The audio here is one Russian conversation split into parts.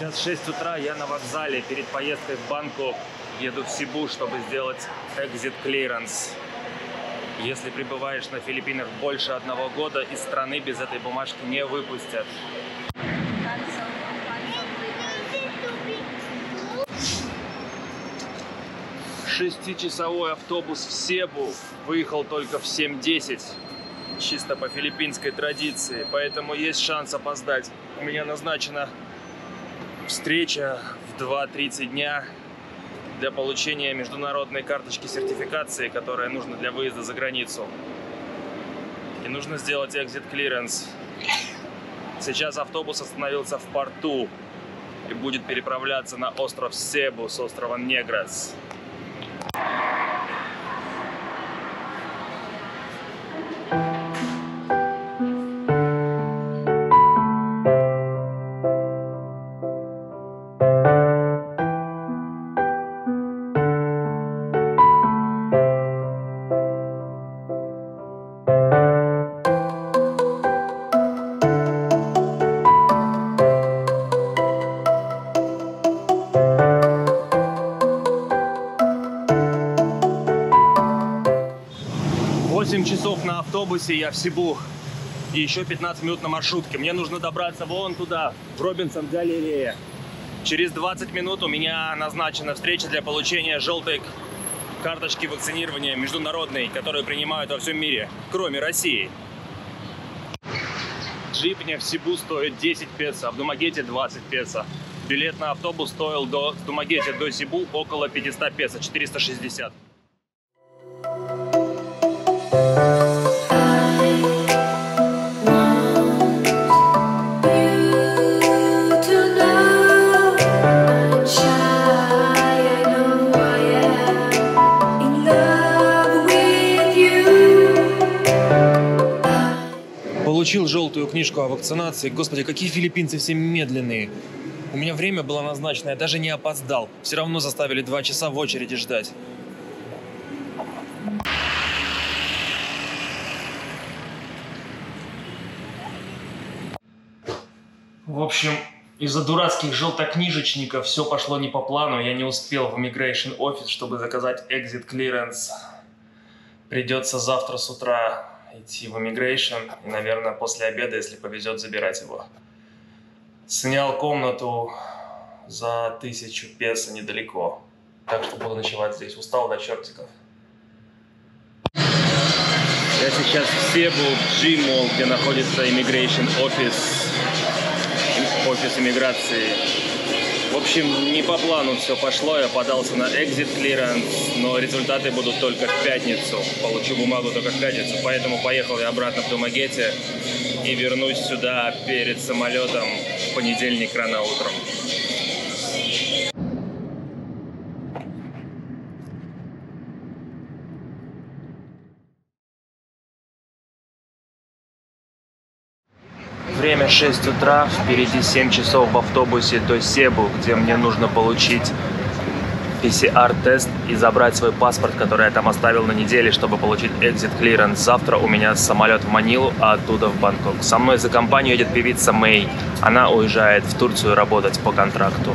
Сейчас 6 утра, я на вокзале. Перед поездкой в Бангкок еду в Сибу, чтобы сделать exit clearance. Если пребываешь на Филиппинах больше одного года, из страны без этой бумажки не выпустят. Шестичасовой автобус в Себу выехал только в 7.10, чисто по филиппинской традиции, поэтому есть шанс опоздать. У меня назначена встреча в 2.30 дня для получения международной карточки сертификации, которая нужна для выезда за границу. И нужно сделать exit clearance. Сейчас автобус остановился в порту и будет переправляться на остров Себу с острова Негрос. На автобусе, я в Сибу. И еще 15 минут на маршрутке. Мне нужно добраться вон туда, в Робинсон Галерея. Через 20 минут у меня назначена встреча для получения желтой карточки вакцинирования международной, которую принимают во всем мире, кроме России. Джип мне в Сибу стоит 10 песо, а в Думагете 20 песо. Билет на автобус стоил до в Думагете до Сибу около 500 песо, 460. Книжку о вакцинации. Господи, какие филиппинцы все медленные. У меня время было назначено, я даже не опоздал. Все равно заставили два часа в очереди ждать. В общем, из-за дурацких желтокнижечников все пошло не по плану. Я не успел в immigration офис, чтобы заказать exit clearance. Придется завтра с утра идти в immigration и, наверное, после обеда, если повезет, забирать его. Снял комнату за тысячу песо недалеко. Так что буду ночевать здесь. Устал до чертиков. Я сейчас в Себу, в G-Mall, где находится immigration офис, офис иммиграции. В общем, не по плану все пошло, я подался на exit clearance, но результаты будут только в пятницу. Получу бумагу только в пятницу, поэтому поехал я обратно в Думагете и вернусь сюда перед самолетом в понедельник рано утром. Время 6 утра, впереди 7 часов в автобусе до Себу, где мне нужно получить PCR-тест и забрать свой паспорт, который я там оставил на неделе, чтобы получить exit clearance. Завтра у меня самолет в Манилу, а оттуда в Бангкок. Со мной за компанию едет певица Мэй. Она уезжает в Турцию работать по контракту.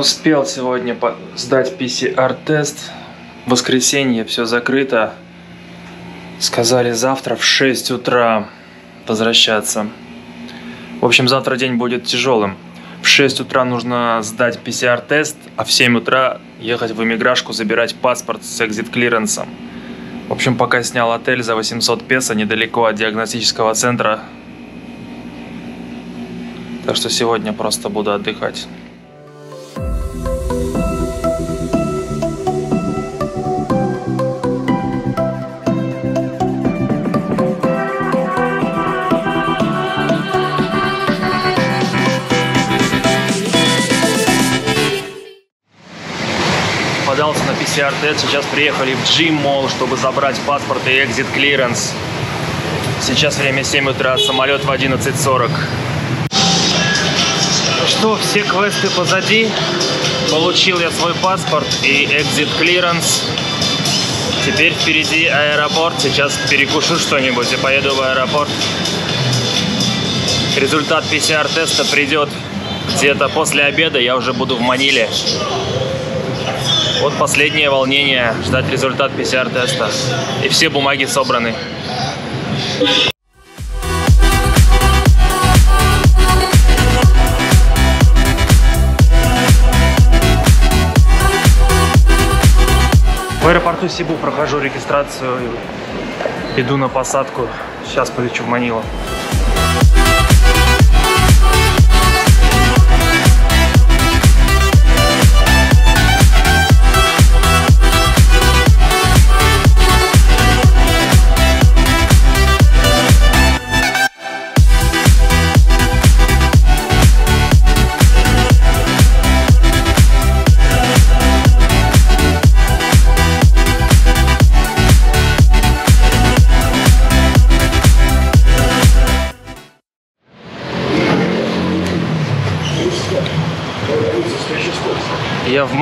Успел сегодня сдать PCR-тест. Воскресенье все закрыто. Сказали завтра в 6 утра возвращаться. В общем, завтра день будет тяжелым. В 6 утра нужно сдать PCR-тест, а в 7 утра ехать в иммиграшку забирать паспорт с экзит-клиренсом. В общем, пока снял отель за 800 песо недалеко от диагностического центра. Так что сегодня просто буду отдыхать. На PCR-тест. Сейчас приехали в Gym Mall, чтобы забрать паспорт и exit clearance. Сейчас время 7 утра, самолет в 11.40. Что, все квесты позади. Получил я свой паспорт и exit clearance. Теперь впереди аэропорт. Сейчас перекушу что-нибудь и поеду в аэропорт. Результат PCR-теста придет где-то после обеда. Я уже буду в Маниле. Вот последнее волнение, ждать результат PCR-теста. И все бумаги собраны. В аэропорту Сибу прохожу регистрацию, иду на посадку. Сейчас полечу в Манилу.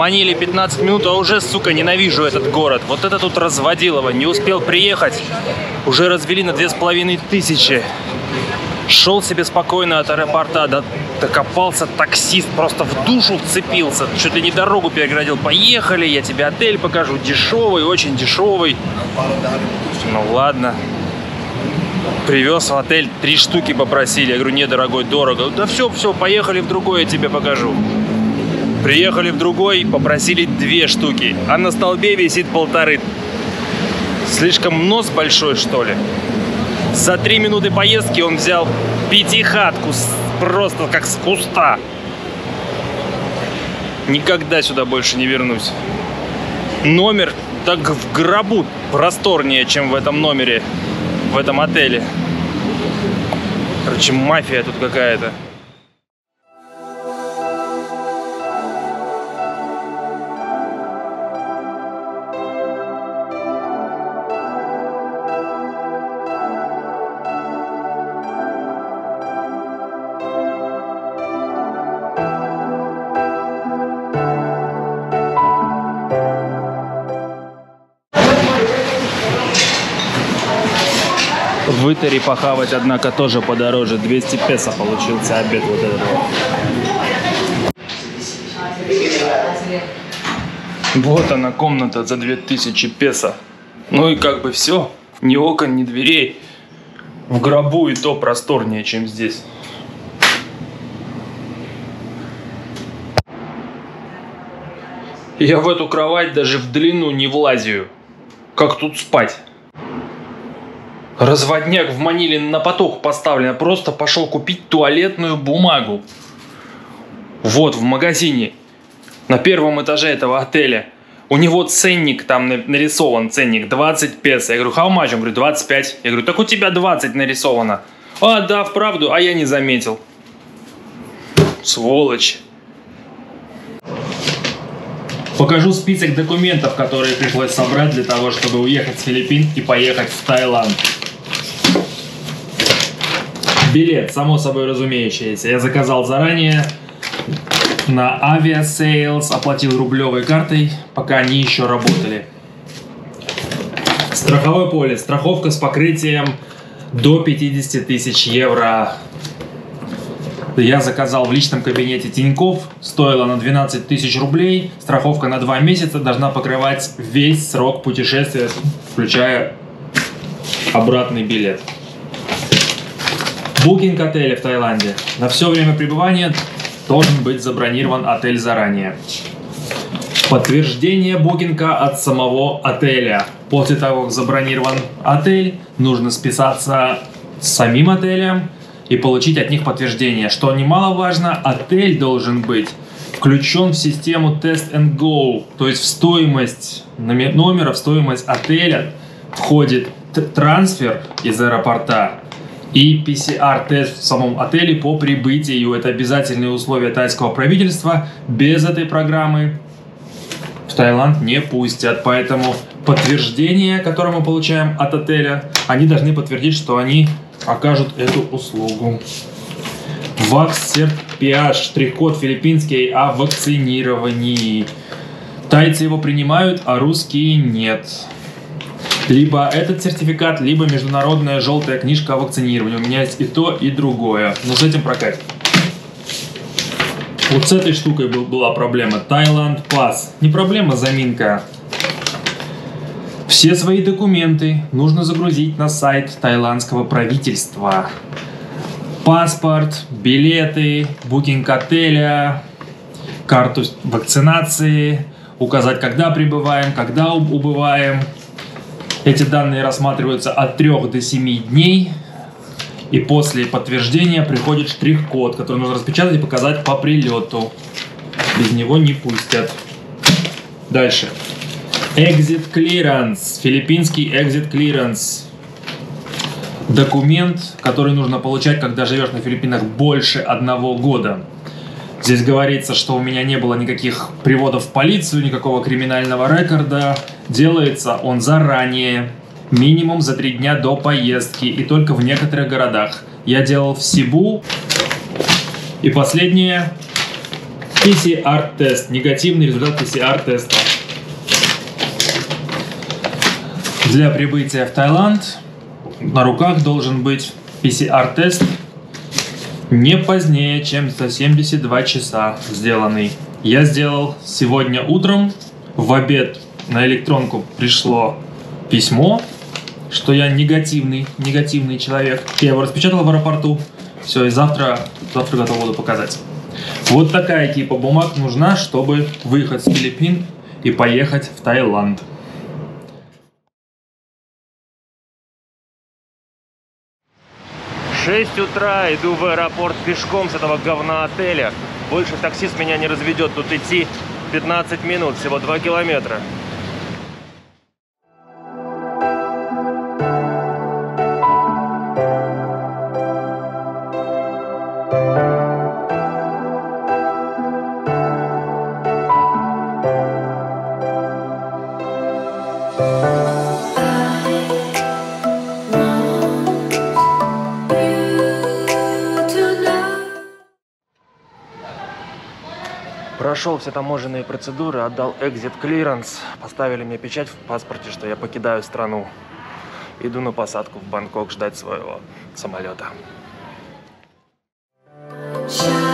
Маниле 15 минут, а уже, сука, ненавижу этот город. Вот это тут разводилово. Не успел приехать. Уже развели на две с половиной тысячи. Шел себе спокойно от аэропорта, до, докопался таксист, просто в душу вцепился, чуть ли не дорогу переградил. Поехали, я тебе отель покажу, дешевый, очень дешевый. Ну ладно. Привез в отель, три штуки попросили. Я говорю, не, дорогой, дорого. Да все, все, поехали в другой, я тебе покажу. Приехали в другой, попросили две штуки, а на столбе висит полторы. Слишком нос большой, что ли? За три минуты поездки он взял пятихатку, просто как с куста. Никогда сюда больше не вернусь. Номер так в гробу просторнее, чем в этом номере, в этом отеле. Короче, мафия тут какая-то. В Итере похавать, однако, тоже подороже. 200 песо получился обед вот этот. Вот она, комната за 2000 песо. Ну и как бы все. Ни окон, ни дверей. В гробу и то просторнее, чем здесь. Я в эту кровать даже в длину не влазию. Как тут спать? Разводняк в Маниле на поток поставлен. Просто пошел купить туалетную бумагу. Вот, в магазине. На первом этаже этого отеля. У него ценник там нарисован, ценник 20 песо. Я говорю, how much? Он говорит, 25. Я говорю, так у тебя 20 нарисовано. А, да, вправду, а я не заметил. Сволочь. Покажу список документов, которые пришлось собрать для того, чтобы уехать с Филиппин и поехать в Таиланд. Билет, само собой разумеющееся. Я заказал заранее на Aviasales, оплатил рублевой картой, пока они еще работали. Страховой полис, страховка с покрытием до 50 тысяч евро. Я заказал в личном кабинете Тиньков, стоила на 12 тысяч рублей. Страховка на 2 месяца должна покрывать весь срок путешествия, включая обратный билет. Букинг отеля в Таиланде. На все время пребывания должен быть забронирован отель заранее. Подтверждение букинга от самого отеля. После того, как забронирован отель, нужно списаться с самим отелем и получить от них подтверждение. Что немаловажно, отель должен быть включен в систему Test and Go, то есть в стоимость номера, в стоимость отеля входит трансфер из аэропорта и PCR-тест в самом отеле по прибытию. Это обязательные условия тайского правительства. Без этой программы в Таиланд не пустят. Поэтому подтверждение, которое мы получаем от отеля, они должны подтвердить, что они окажут эту услугу. Вакс PH, штрих-код филиппинский о вакцинировании. Тайцы его принимают, а русские нет. Либо этот сертификат, либо международная желтая книжка о вакцинировании. У меня есть и то, и другое. Но с этим прокатит. Вот с этой штукой был, была проблема. Таиланд пас. Не проблема, заминка. Все свои документы нужно загрузить на сайт тайландского правительства. Паспорт, билеты, букинг отеля, карту вакцинации, указать, когда прибываем, когда убываем – эти данные рассматриваются от 3 до 7 дней. И после подтверждения приходит штрих-код, который нужно распечатать и показать по прилету. Без него не пустят. Дальше. Exit Clearance. Филиппинский Exit Clearance. Документ, который нужно получать, когда живешь на Филиппинах больше одного года. Здесь говорится, что у меня не было никаких приводов в полицию, никакого криминального рекорда. Делается он заранее, минимум за три дня до поездки и только в некоторых городах. Я делал в Сибу. И последнее. PCR-тест. Негативный результат PCR-теста. Для прибытия в Таиланд на руках должен быть PCR-тест не позднее, чем за 72 часа сделанный. Я сделал сегодня утром, в обед на электронку пришло письмо, что я негативный, негативный человек. Я его распечатал в аэропорту. Все, и завтра, завтра готов буду показать. Вот такая типа бумаг нужна, чтобы выехать с Филиппин и поехать в Таиланд. 6 утра, иду в аэропорт пешком с этого говна отеля. Больше таксист меня не разведет, тут идти 15 минут, всего 2 километра. Прошел все таможенные процедуры, отдал exit clearance, поставили мне печать в паспорте, что я покидаю страну. Иду на посадку в Бангкок ждать своего самолета. больничку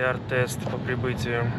PCR-тест по прибытию.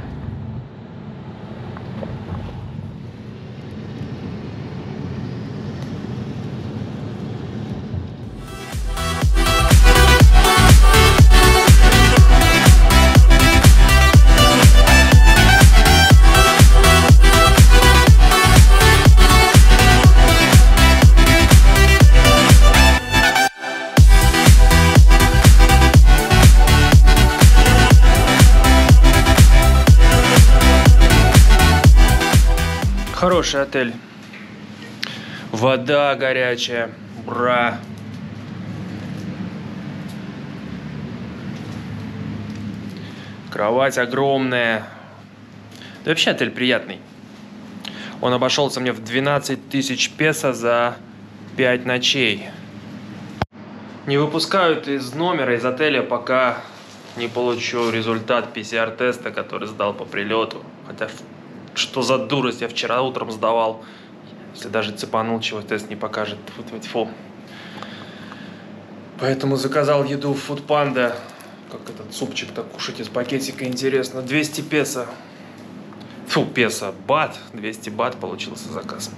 Хороший отель. Вода горячая. Бра. Кровать огромная. Да вообще отель приятный. Он обошелся мне в 12 тысяч песо за 5 ночей. Не выпускают из номера, из отеля, пока не получу результат ПЦР-теста, который сдал по прилету. Хотя, что за дурость, я вчера утром сдавал. Если даже цепанул чего, тест не покажет. Фу, фу, фу. Поэтому заказал еду в Фудпанда. Как этот супчик-то кушать из пакетика, интересно. 200 песо. Фу, песо, бат. 200 бат получился заказ.